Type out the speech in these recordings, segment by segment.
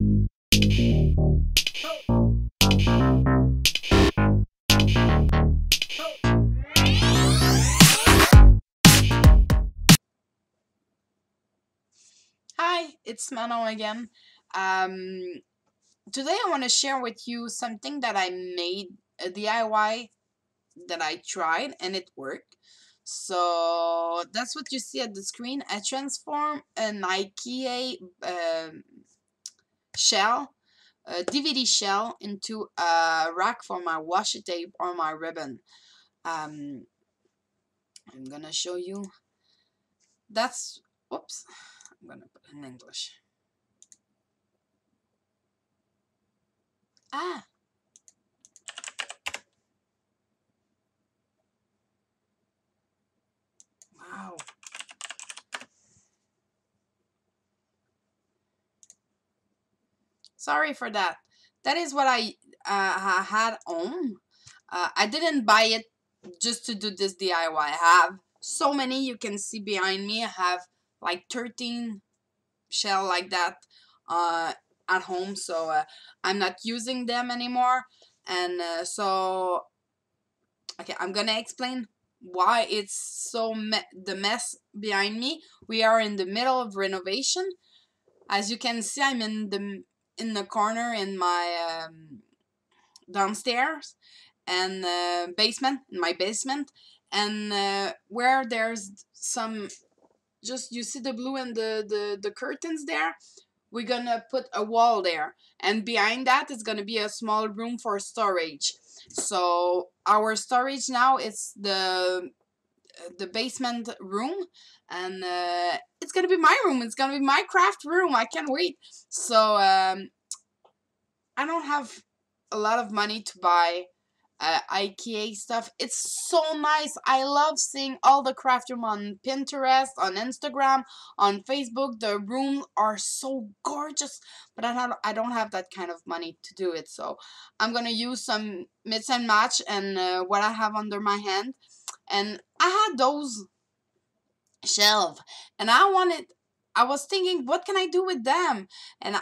Hi, it's Manon again. Um, today I want to share with you something that I made, a DIY that I tried and it worked. So that's what you see at the screen. I transform an IKEA um, shell, a DVD shell, into a rack for my washi tape or my ribbon. Um, I'm gonna show you. That's, oops, I'm gonna put in English. Ah. Wow. Sorry for that. That is what I uh, had on. Uh, I didn't buy it just to do this DIY. I have so many you can see behind me. I have like 13 shell like that uh, at home so uh, I'm not using them anymore and uh, so okay I'm gonna explain why it's so me the mess behind me we are in the middle of renovation as you can see I'm in the in the corner in my um, downstairs and uh, basement in my basement. And uh, where there's some just you see the blue and the, the, the curtains there? We're gonna put a wall there. And behind that is gonna be a small room for storage. So our storage now is the the basement room and uh, it's gonna be my room it's gonna be my craft room I can't wait so um, I don't have a lot of money to buy uh, IKEA stuff. It's so nice. I love seeing all the craft room on Pinterest, on Instagram, on Facebook. The rooms are so gorgeous, but I don't, I don't have that kind of money to do it. So I'm gonna use some mix and match and uh, what I have under my hand. And I had those shelf, and I wanted. I was thinking, what can I do with them? And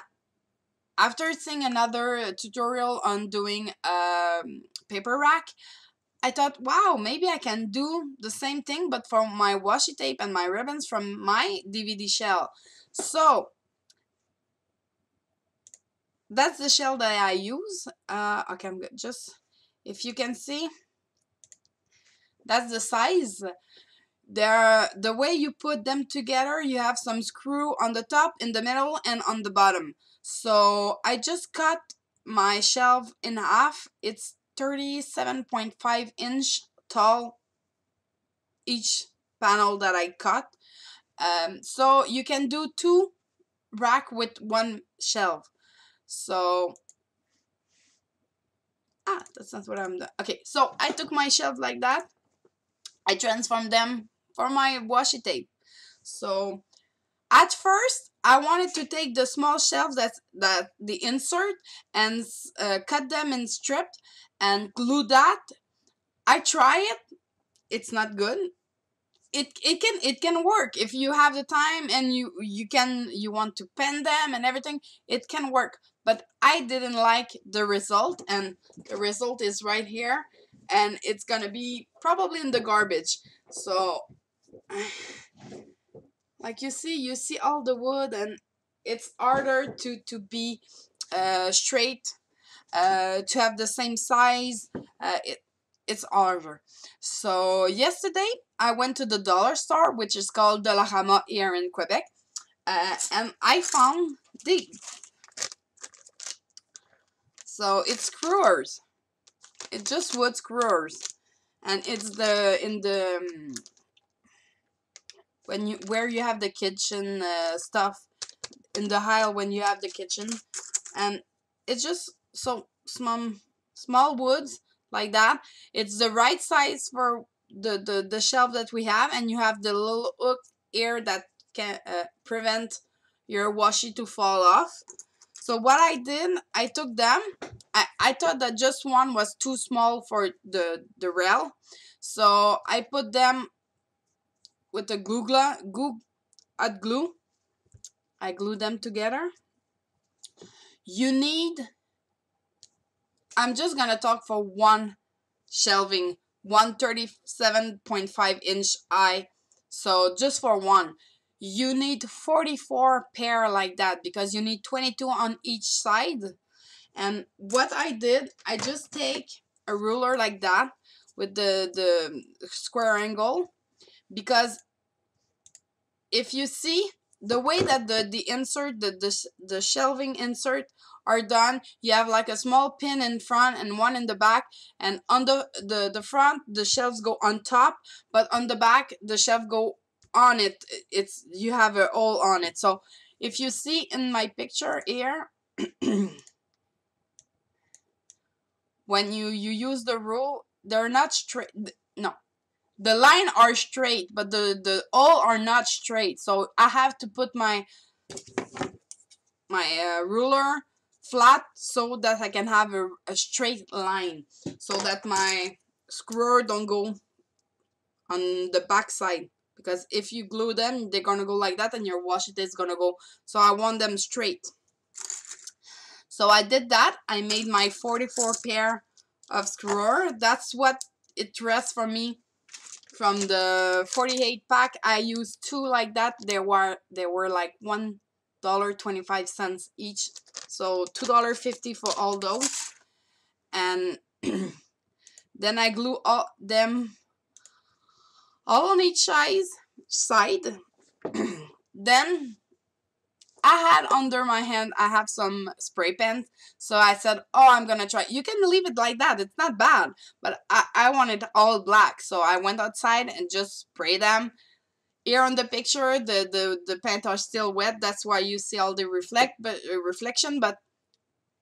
after seeing another tutorial on doing a paper rack, I thought, wow, maybe I can do the same thing, but for my washi tape and my ribbons from my DVD shell. So, that's the shell that I use. Uh, okay, I'm good. Just, if you can see, that's the size. There, the way you put them together, you have some screw on the top, in the middle, and on the bottom. So I just cut my shelf in half. It's 37.5 inch tall each panel that I cut. Um, so you can do two rack with one shelf. So, ah, that's not what I'm doing. Okay, so I took my shelf like that. I transformed them for my washi tape. So, at first, I wanted to take the small shelves that that the insert and uh, cut them in strips and glue that. I try it. It's not good. It it can it can work if you have the time and you you can you want to pen them and everything. It can work. But I didn't like the result and the result is right here and it's gonna be probably in the garbage. So like you see you see all the wood and it's harder to to be uh, straight uh, to have the same size uh, it, it's harder. So yesterday I went to the dollar store which is called Dollarama here in Quebec uh, and I found these so it's screwers. It's just wood screwers. And it's the in the um, when you where you have the kitchen uh, stuff in the aisle when you have the kitchen and it's just so small small woods like that. It's the right size for the the, the shelf that we have and you have the little hook here that can uh, prevent your washi to fall off. So what I did I took them. I, I thought that just one was too small for the the rail. So I put them with the glue glue at glue I glue them together. You need I'm just gonna talk for one shelving 137.5 inch eye. So just for one. You need 44 pair like that because you need 22 on each side. And what I did I just take a ruler like that with the the square angle because if you see the way that the the insert the the, the shelving insert are done you have like a small pin in front and one in the back and on the the, the front the shelves go on top but on the back the shelf go on it it's you have a hole on it. So if you see in my picture here when you you use the rule they're not straight no the line are straight but the the all are not straight. So I have to put my my uh, ruler flat so that I can have a, a straight line so that my screw don't go on the back side because if you glue them they're gonna go like that and your washi is gonna go. So I want them straight. So I did that. I made my 44 pair of screwer. That's what it rests for me from the 48 pack I used two like that. They were they were like one dollar 25 cents each. So two dollar 50 for all those. And then I glue all them all on each size side. Then I had under my hand I have some spray paint so I said oh I'm gonna try. You can leave it like that it's not bad but I, I want it all black so I went outside and just spray them. Here on the picture the the the paint are still wet that's why you see all the reflect but uh, reflection but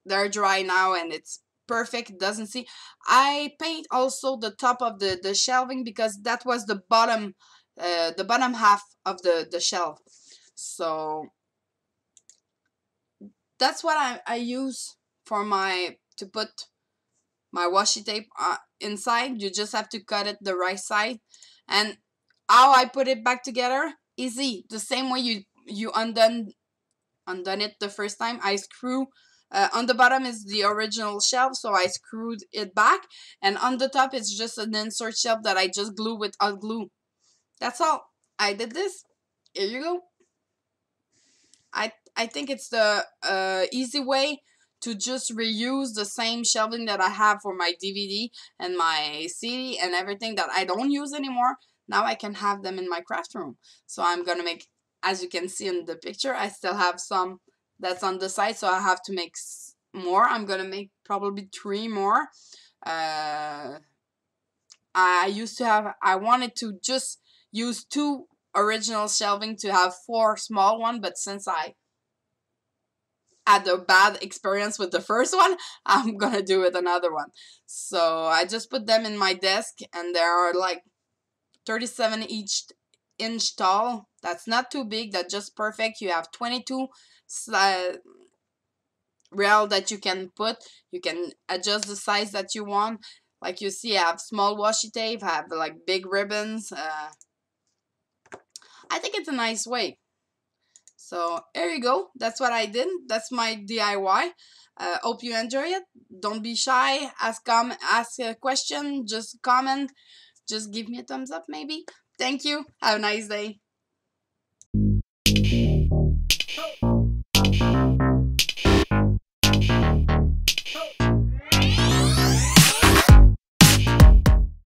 they're dry now and it's perfect doesn't see. I paint also the top of the the shelving because that was the bottom uh, the bottom half of the the shelf so that's what I, I use for my to put my washi tape uh, inside. You just have to cut it the right side. And how I put it back together easy. The same way you you undone undone it the first time. I screw uh, on the bottom is the original shelf so I screwed it back. And on the top it's just an insert shelf that I just glue with hot glue. That's all. I did this. Here you go I think it's the uh, easy way to just reuse the same shelving that I have for my DVD and my CD and everything that I don't use anymore now I can have them in my craft room. So I'm gonna make, as you can see in the picture, I still have some that's on the side, so I have to make more. I'm gonna make probably three more. Uh, I used to have, I wanted to just use two original shelving to have four small one, but since I had a bad experience with the first one, I'm gonna do with another one. So I just put them in my desk and there are like 37 each inch tall. That's not too big. That's just perfect. You have 22 uh, rail that you can put. You can adjust the size that you want. Like you see, I have small washi tape. I have like big ribbons. Uh, I think it's a nice way. So here you go. That's what I did. That's my DIY. Uh, hope you enjoy it. Don't be shy. Ask com ask a question. Just comment just give me a thumbs up maybe. Thank you. Have a nice day.